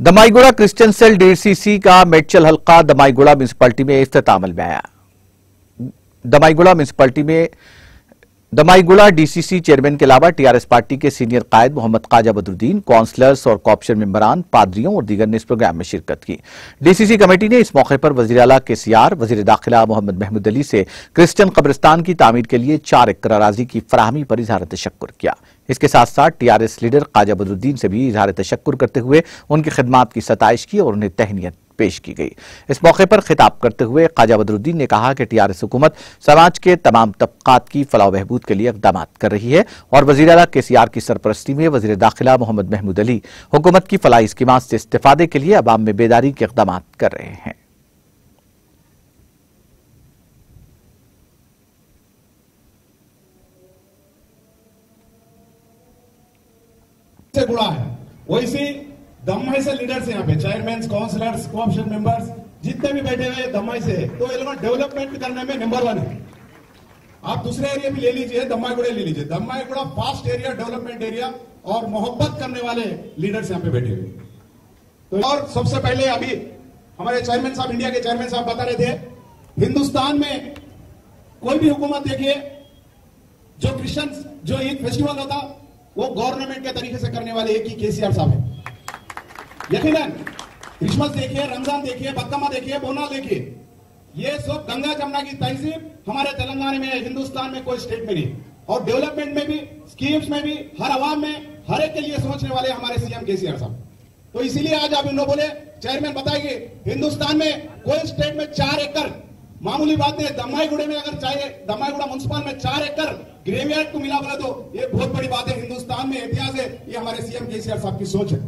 Damaiguda Christian cell DCC का मेडचल हल्का Damaiguda municipality में इस्तेमाल में आया। दमाईगुड़ा म्यूनसिपालिटी में दमाईगुड़ा डीसीसी चेयरमैन के अलावा टीआरएस पार्टी के सीनियर कायद मोहम्मद काजा बदरुद्दीन काउंसलर्स और कॉप्शन मेंबरान पादरियों और दीगर ने इस प्रोग्राम में शिरकत की। डीसीसी कमेटी ने इस मौके पर वज़ीर अला के सीआर वज़ीर दाखिला मोहम्मद महमूद अली से क्रिश्चियन कब्रिस्तान की तामीर के लिए चार एकड़ अराजी की फराहमी पर इजहार तशक्र किया। इसके साथ साथ टीआरएस लीडर काजा बदरुद्दीन से भी इजहार तशक्र करते हुए उनकी खिदमात की सतश की और उन्हें तहनीत पेश की गई। इस मौके पर खिताब करते हुए ख्वाजा बदरुद्दीन ने कहा कि टीआरएस हुकूमत समाज के तमाम तबकात की फलाह बहबूद के लिए इकदाम कर रही है और वज़ीर अला के सीआर की सरपरस्ती में वज़ीर दाखिला मोहम्मद महमूद अली हुकूमत की फलाही स्कीमात से इस्तेफादे के लिए अवाम में बेदारी के इकदाम कर रहे हैं। से गुड़ा है। वैसे दम्माई से लीडर्स यहाँ पे चेयरमैन काउंसलर्स कोऑप्शन मेंबर्स जितने भी बैठे हुए दम्माई से तो ये लोग डेवलपमेंट करने में नंबर वन है। आप दूसरे एरिया भी ले लीजिए दम्माईगुड़ा ले लीजिए। Dammaiguda fast area development area और मोहब्बत करने वाले लीडर्स यहाँ पे बैठे हुए तो और सबसे पहले अभी हमारे चेयरमैन साहब इंडिया के चेयरमैन साहब बता रहे थे, हिंदुस्तान में कोई भी हुकूमत देखिए, जो क्रिश्चियन जो ईद फेस्टिवल होता, वो गवर्नमेंट के तरीके से करने वाले एक ही केसीआर साहब है। यकीनन क्रिसमस देखिए, रमज़ान देखिए बदकमा देखिए, बोना देखिए। ये सब गंगा जमुना की तहजीब हमारे तेलंगाना में, हिंदुस्तान में कोई स्टेट में नहीं। और डेवलपमेंट में भी स्कीम्स में भी, हर आवाम में, हर एक के लिए सोचने वाले हमारे सीएम केसीआर साहब। तो इसीलिए आज आप इन लोग बोले चेयरमैन बताइए, हिंदुस्तान में कोई स्टेट में चार एकड़, मामूली बात नहीं, दमाईगुड़े में अगर चाहे, दमाईगुड़ा म्यूनसिपल में चार एकड़ ग्रेवियार्ड को मिला बोले तो ये बहुत बड़ी बात है, हिंदुस्तान में इतिहास है, ये हमारे सीएम केसीआर साहब की सोच है।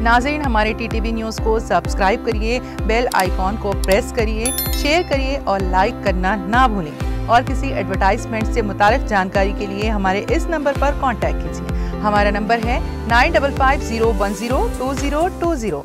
नाजरीन, हमारे टी टीटीवी न्यूज़ को सब्सक्राइब करिए बेल आइकॉन को प्रेस करिए शेयर करिए और लाइक करना ना भूलें। और किसी एडवर्टाइजमेंट से मुतल जानकारी के लिए हमारे इस नंबर पर कॉन्टैक्ट कीजिए। हमारा नंबर है nine double five zero one zero two zero two zero